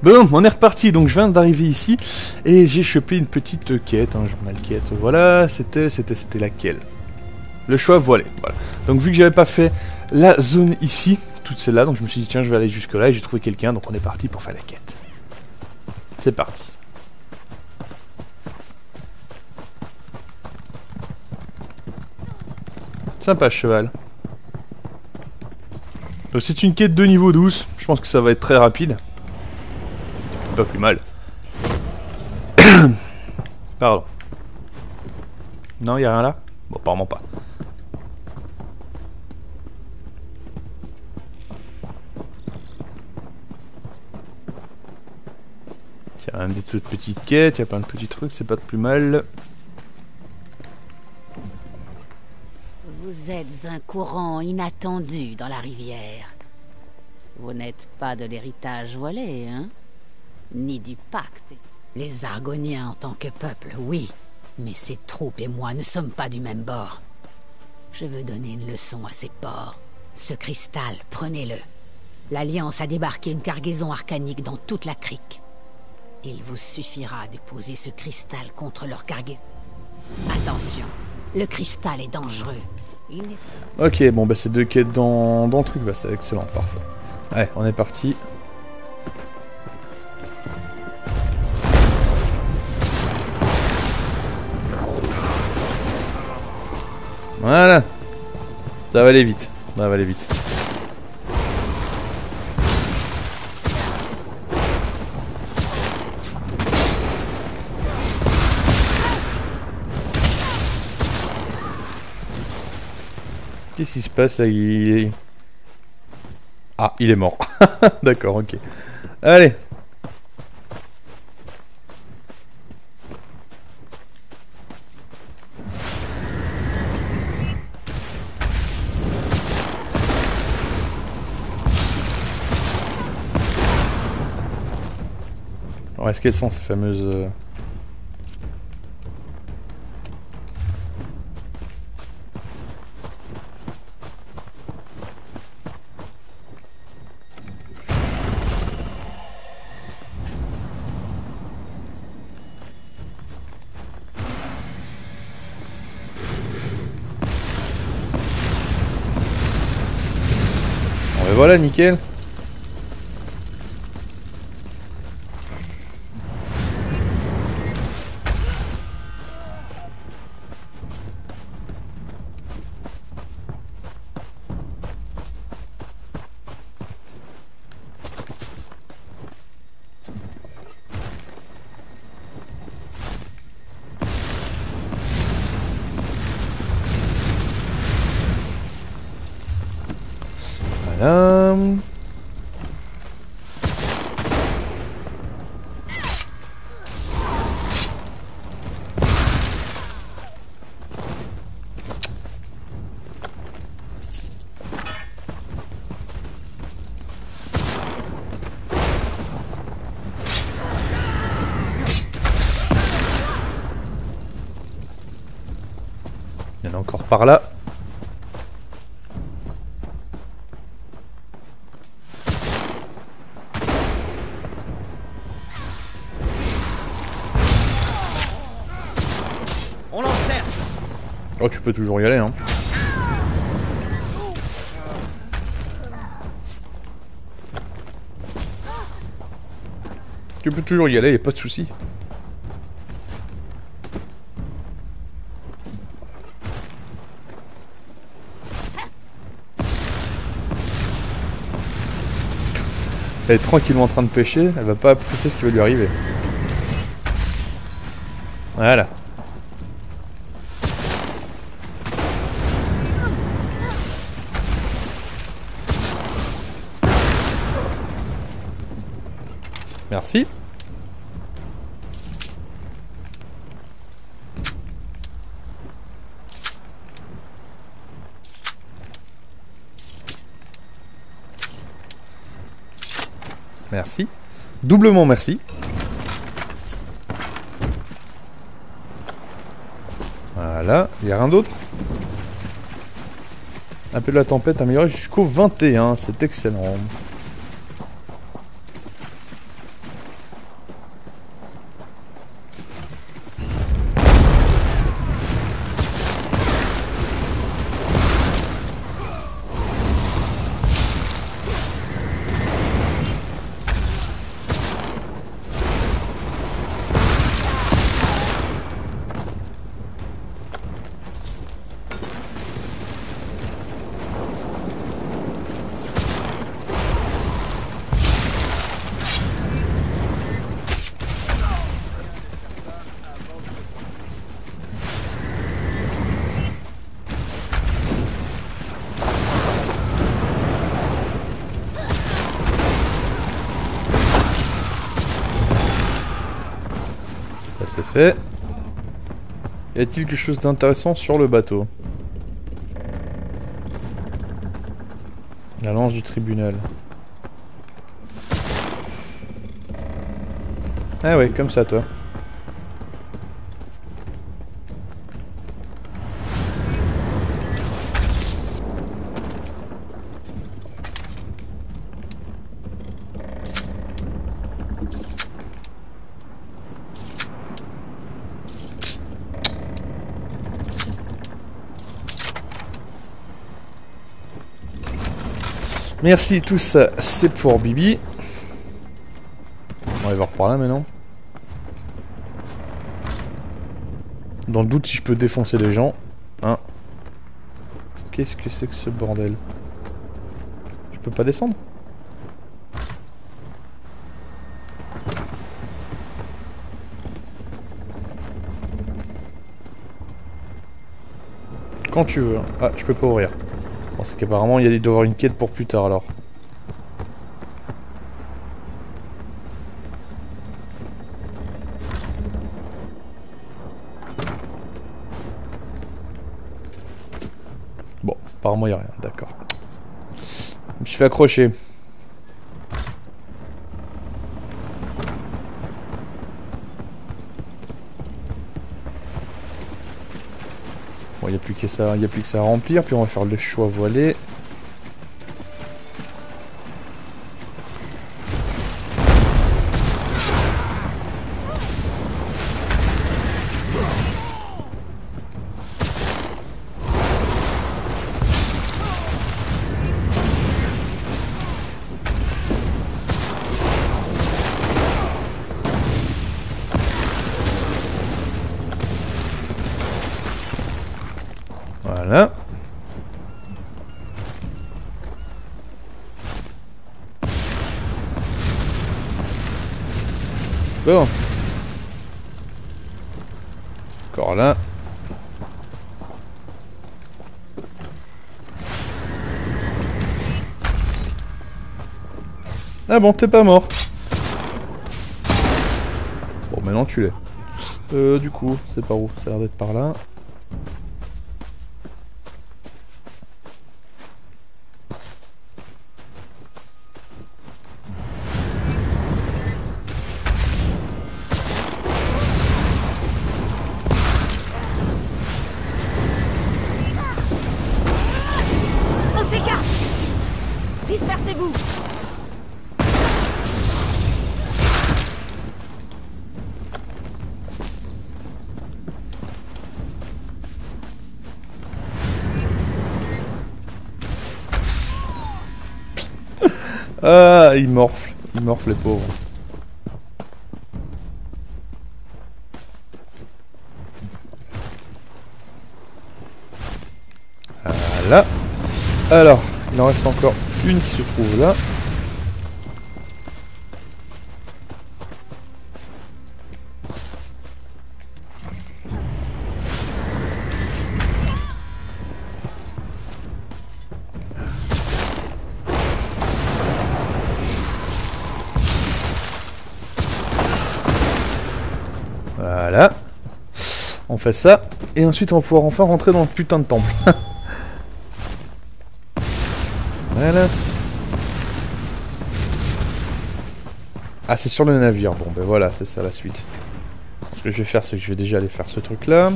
Bon, on est reparti, donc je viens d'arriver ici et j'ai chopé une petite quête, un journal quête. Voilà, c'était, c'était, c'était laquelle? Le choix voilà. voilà. Donc vu que j'avais pas fait la zone ici, toute celle-là, donc je me suis dit tiens je vais aller jusque là et j'ai trouvé quelqu'un, donc on est parti pour faire la quête. C'est parti. Sympa cheval. Donc c'est une quête de niveau 12, je pense que ça va être très rapide pas plus mal. Pardon. Non, y a rien là? Bon, apparemment pas. Il y a même des toutes petites quêtes, il y a plein de petits trucs, c'est pas de plus mal. Vous êtes un courant inattendu dans la rivière. Vous n'êtes pas de l'héritage voilé, hein? Ni du pacte. Les Argoniens en tant que peuple, oui. Mais ces troupes et moi ne sommes pas du même bord. Je veux donner une leçon à ces porcs. Ce cristal, prenez-le. L'Alliance a débarqué une cargaison arcanique dans toute la crique. Il vous suffira de poser ce cristal contre leur cargaison. Attention, le cristal est dangereux. Ok, bon bah c'est deux quêtes dans, dans le truc, bah c'est excellent, parfait. Allez, on est parti. Voilà. Ça va aller vite. Ça va aller vite. Qu'est-ce qui se passe là. Ah, il est mort. D'accord, ok. Allez, est-ce qu'elles sont ces fameuses... Euh, ben Il y encore par là. Oh, tu peux toujours y aller, hein. Tu peux toujours y aller, y a pas de souci. Elle est tranquillement en train de pêcher, elle va pas apprécier ce qui va lui arriver. Voilà. Merci. Merci. Doublement merci. Voilà, il n'y a rien d'autre? Appel de la tempête amélioré jusqu'au 21, c'est excellent. C'est fait. Y a-t-il quelque chose d'intéressant sur le bateau? La lance du tribunal. Ah ouais, comme ça toi. Merci, tout ça, c'est pour Bibi. On va voir par là maintenant. Dans le doute si je peux défoncer des gens. Hein Qu'est-ce que c'est que ce bordel? Je peux pas descendre? Quand tu veux. Ah, je peux pas ouvrir. Bon, c'est qu'apparemment, il y a doit avoir une quête pour plus tard alors. Bon, apparemment, il n'y a rien, d'accord. Je me suis fait accrocher. Il n'y a plus que ça, à remplir, puis on va faire le choix voilé. Ah bon, t'es pas mort. Bon, maintenant tu l'es. Euh, du coup, c'est par où? Ça a l'air d'être par là. Les pauvres. Voilà. Alors, il en reste encore une qui se trouve là. Ça. Et ensuite, on va pouvoir enfin rentrer dans le putain de temple. voilà. Ah, c'est sur le navire. Bon, ben voilà, c'est ça la suite. Ce que je vais faire, c'est que je vais déjà aller faire ce truc-là.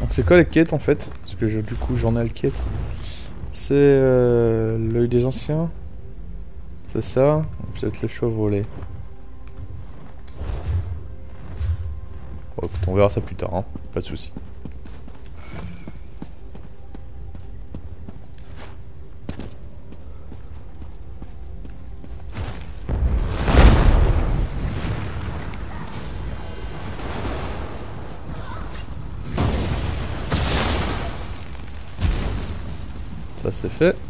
Donc c'est quoi les quêtes en fait? Parce que du coup j'en ai le quête. C'est euh, l'œil des anciens. C'est ça Peut-être le volé. Bon, on verra ça plus tard, hein. pas de soucis. Ça c'est fait.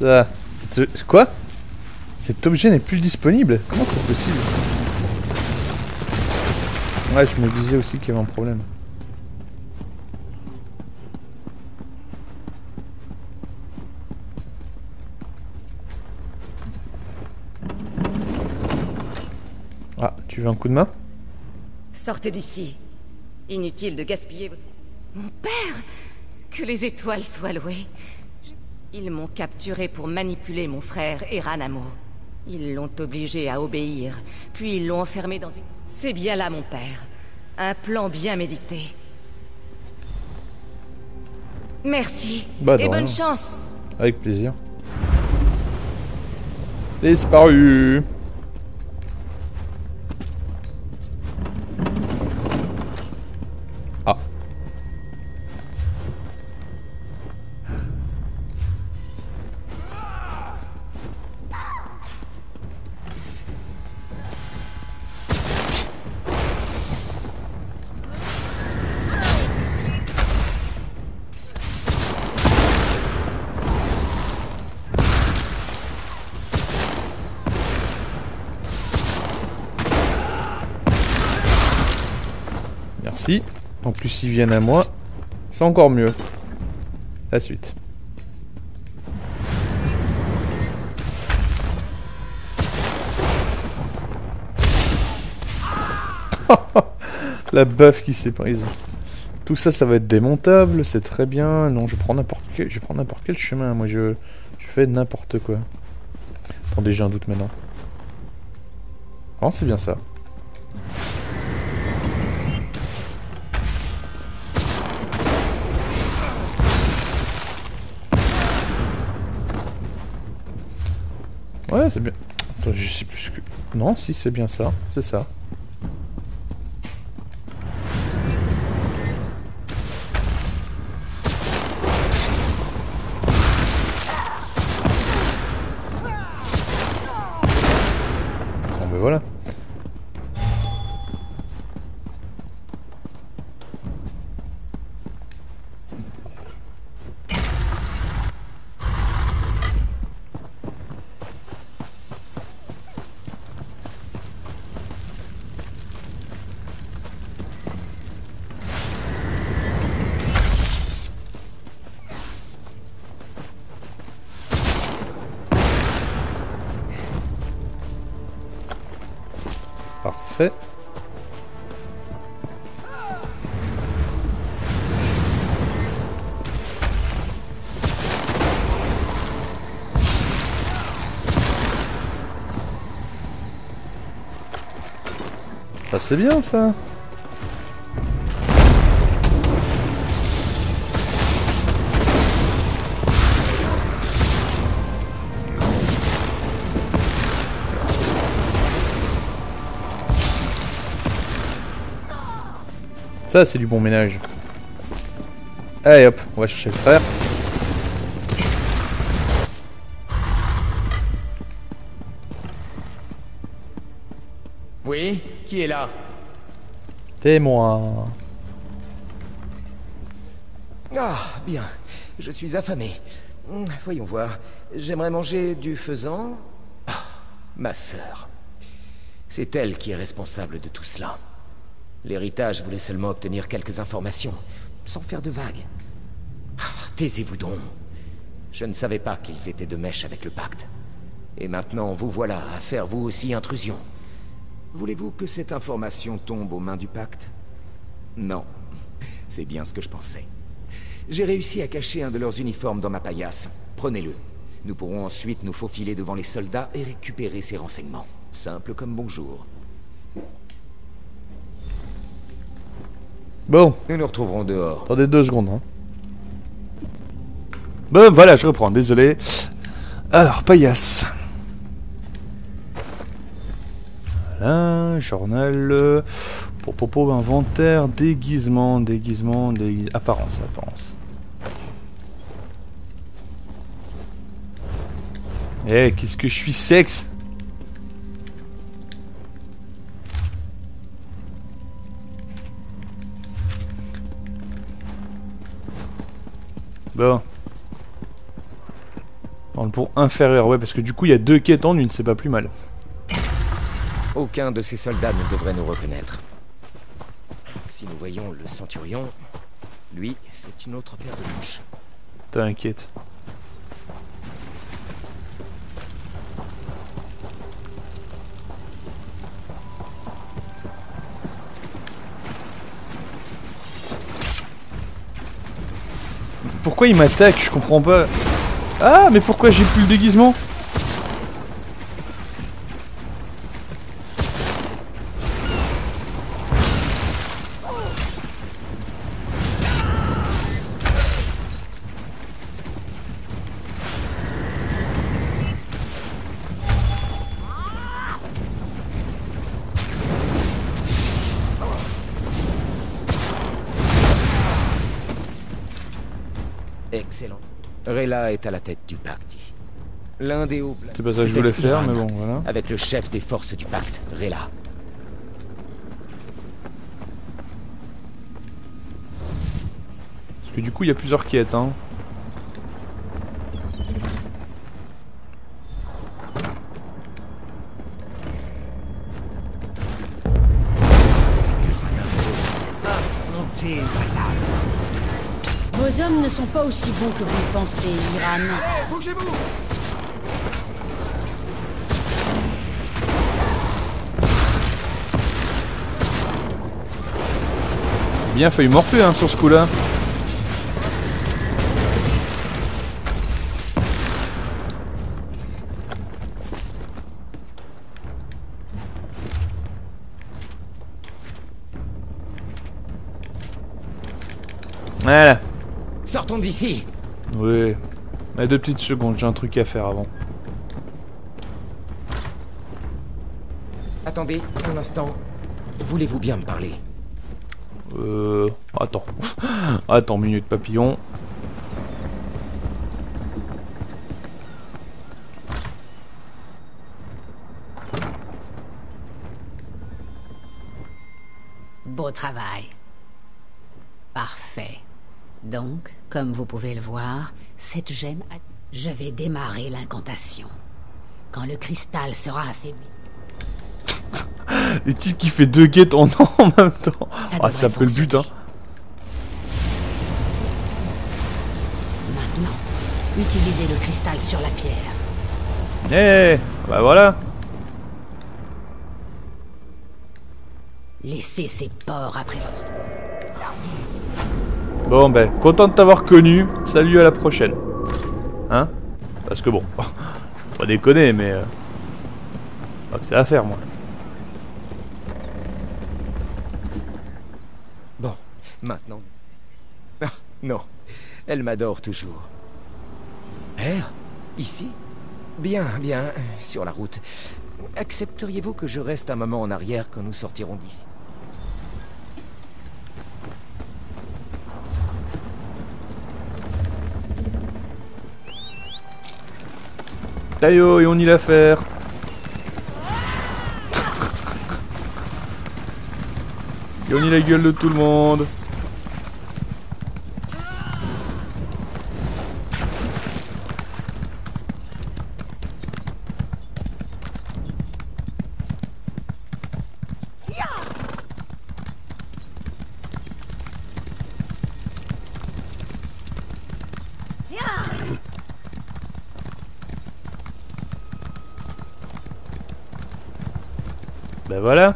Ça. Quoi? Cet objet n'est plus disponible Comment c'est possible? Ouais, je me disais aussi qu'il y avait un problème. Ah, tu veux un coup de main? Sortez d'ici. Inutile de gaspiller votre... Mon père Que les étoiles soient louées. Ils m'ont capturé pour manipuler mon frère Eranamo. Ils l'ont obligé à obéir, puis ils l'ont enfermé dans une... C'est bien là, mon père. Un plan bien médité. Merci. Bah, Et bonne chance. Avec plaisir. Disparu. En plus, ils viennent à moi. C'est encore mieux. La suite. La buff qui s'est prise. Tout ça, ça va être démontable, c'est très bien. Non, je prends n'importe quel, je prends n'importe quel chemin. Moi, je, je fais n'importe quoi. Attendez, j'ai un doute maintenant. Non, c'est bien ça. Ouais, c'est bien. Attends, je sais plus que... Non, si, c'est bien ça. C'est ça. Bon, ben voilà. Ah, c'est bien ça. Ça, c'est du bon ménage. Allez hop, on va chercher le frère. Qui est là Témoin. Ah, bien. Je suis affamé. Hum, Voyons voir. J'aimerais manger du faisan. Ah, ma sœur. C'est elle qui est responsable de tout cela. L'héritage voulait seulement obtenir quelques informations, sans faire de vagues. Ah, Taisez-vous donc. Je ne savais pas qu'ils étaient de mèche avec le pacte. Et maintenant, vous voilà à faire vous aussi intrusion. Voulez-vous que cette information tombe aux mains du pacte? Non. C'est bien ce que je pensais. J'ai réussi à cacher un de leurs uniformes dans ma paillasse. Prenez-le. Nous pourrons ensuite nous faufiler devant les soldats et récupérer ces renseignements. Simple comme bonjour. Bon, Nous nous retrouverons dehors. attendez deux secondes. Hein. Bon, voilà, je reprends, désolé. Alors, paillasse. Voilà, journal. euh, Pour propos, inventaire, déguisement, déguisement, déguisement. Apparence, apparence. Eh, qu'est-ce que je suis sexe? Bon. On pour inférieur, ouais, parce que du coup, il y a deux quêtes en une, c'est pas plus mal. Aucun de ces soldats ne devrait nous reconnaître. Si nous voyons le centurion, lui, c'est une autre paire de manches. T'inquiète. Pourquoi il m'attaque? Je comprends pas. Ah, mais pourquoi j'ai plus le déguisement? Rela est à la tête du pacte. L'un des hauts... C'est pas ça que je voulais faire, mais bon, voilà. Avec le chef des forces du pacte, Rela. Parce que du coup, il y a plusieurs quêtes, hein. Pas aussi bons que vous le pensez, Iran. Bien failli morfler, hein, sur ce coup-là. Voilà. Sortons d'ici Oui. Mais deux petites secondes, j'ai un truc à faire avant. Attendez, un instant. Voulez-vous bien me parler? Euh... Attends. attends, minute papillon. Beau travail. Parfait. Donc, comme vous pouvez le voir, cette gemme a... Je vais démarrer l'incantation. Quand le cristal sera affaibli, Les types qui fait deux quêtes en, en même temps. Ça Ah, c'est un peu le but, hein. Maintenant, utilisez le cristal sur la pierre. Eh, bah voilà. Laissez ces porcs après votre... Bon, ben, content de t'avoir connu. Salut, à la prochaine. Hein? Parce que bon, je vais pas déconner, mais... Euh... C'est à faire, moi. Bon, maintenant... Ah, non. Elle m'adore toujours. Père Ici? Bien, bien, euh, sur la route. Accepteriez-vous que je reste un moment en arrière quand nous sortirons d'ici? Tayo, et on y l'affaire. Et on y la gueule de tout le monde. Ben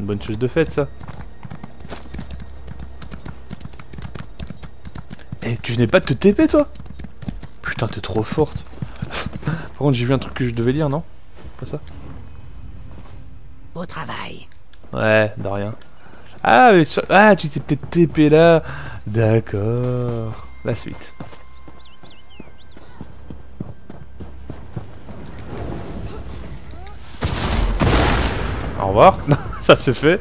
une bonne chose de faite ça. Eh, tu venais pas de te TP toi? Putain, t'es trop forte. Par contre, j'ai vu un truc que je devais lire, non? Pas ça? Beau travail. Ouais, de rien. Ah, mais sur- ah, tu t'es peut-être TP là. D'accord. La suite. Au revoir. Ça c'est fait.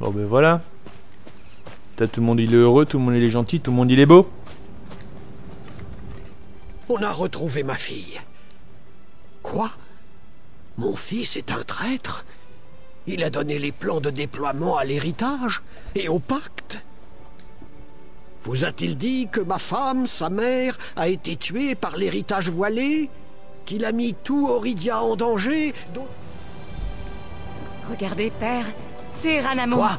Bon ben voilà. Tout le monde il est heureux, tout le monde il est gentil, tout le monde il est beau. On a retrouvé ma fille. Quoi? Mon fils est un traître? Il a donné les plans de déploiement à l'héritage et au pacte Vous a-t-il dit que ma femme, sa mère, a été tuée par l'héritage voilé Qu'il a mis tout Oridia en danger dont- Regardez, père, c'est Ranamo. Toi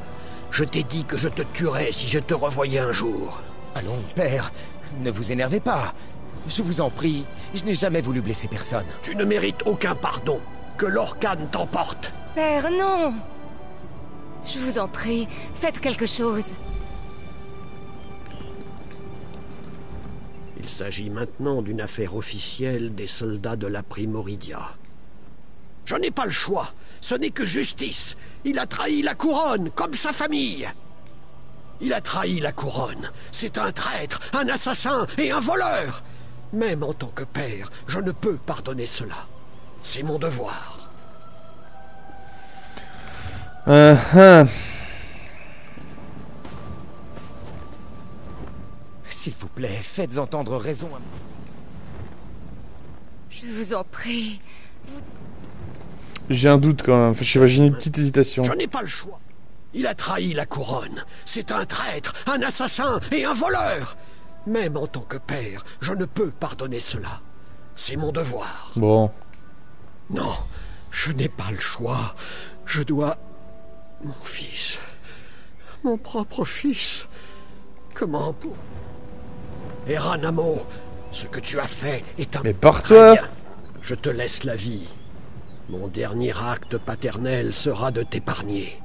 Je t'ai dit que je te tuerais si je te revoyais un jour. Allons, père. ne vous énervez pas. Je vous en prie, je n'ai jamais voulu blesser personne. Tu ne mérites aucun pardon. Que l'Orcane t'emporte. Père, non Je vous en prie, faites quelque chose. Il s'agit maintenant d'une affaire officielle des soldats de la Primoridia. Je n'ai pas le choix. Ce n'est que justice. Il a trahi la couronne, comme sa famille. Il a trahi la couronne. C'est un traître, un assassin et un voleur. Même en tant que père, je ne peux pardonner cela. C'est mon devoir. Euh, hein. S'il vous plaît, faites entendre raison à... Je vous en prie. J'ai un doute quand même. Enfin, je sais pas, j'ai une petite hésitation. Je n'ai pas le choix. Il a trahi la couronne. C'est un traître, un assassin et un voleur. Même en tant que père, je ne peux pardonner cela. C'est mon devoir. Bon. Non, je n'ai pas le choix. Je dois... Mon fils. Mon propre fils. Comment pour... Eranamo, ce que tu as fait est un... Mais pars-toi Très bien. Je te laisse la vie. Mon dernier acte paternel sera de t'épargner.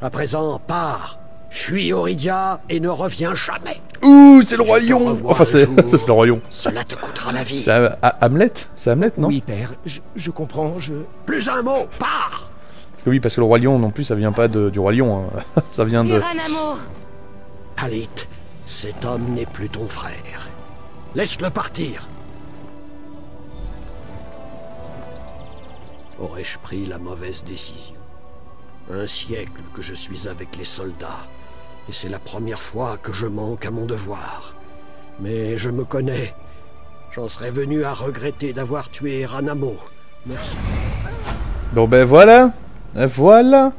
À présent, pars. Fuis Oridia et ne reviens jamais. Ouh, c'est le roi lion revois Enfin, c'est le roi lion. Cela te coûtera la vie. C'est Ham- Ha- Hamlet C'est Hamlet, non? Oui, père, je, je comprends, je... Plus un mot, pars Parce que oui, parce que le roi lion non plus, ça vient pas de- du roi lion. hein. ça vient de... Halit, cet homme n'est plus ton frère. Laisse-le partir. Aurais-je pris la mauvaise décision? Un siècle que je suis avec les soldats, et c'est la première fois que je manque à mon devoir. Mais je me connais. J'en serais venu à regretter d'avoir tué Ranamo. Merci. Bon ben voilà Voilà.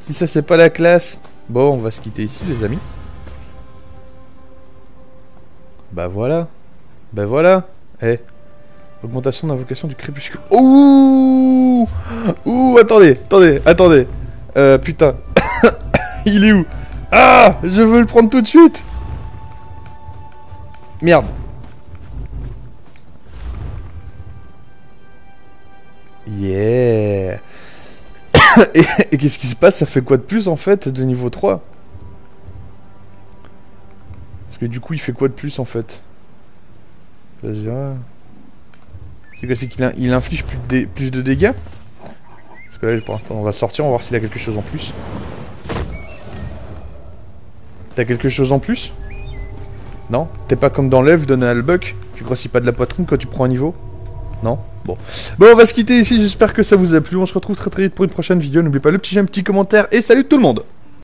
Si ça c'est pas la classe. Bon, on va se quitter ici les amis. Bah voilà. Bah voilà. Eh Augmentation d'invocation du crépuscule. Ouh Ouh, attendez, attendez, attendez. Euh, putain. Il est où? Ah Je veux le prendre tout de suite. Merde. Yeah Et, qu'est-ce qui se passe? Ça fait quoi de plus en fait de niveau 3 Parce que du coup il fait quoi de plus en fait? Vas-y, ouais. C'est quoi C'est qu'il in- il inflige plus de, plus de dégâts? Parce que là on va sortir, on va voir s'il a quelque chose en plus. T'as quelque chose en plus? Non? T'es pas comme dans l'œuf Donald Buck Tu grossis pas de la poitrine quand tu prends un niveau? Non? Bon. Bon, on va se quitter ici. J'espère que ça vous a plu. On se retrouve très très vite pour une prochaine vidéo. N'oubliez pas le petit j'aime, petit commentaire et salut tout le monde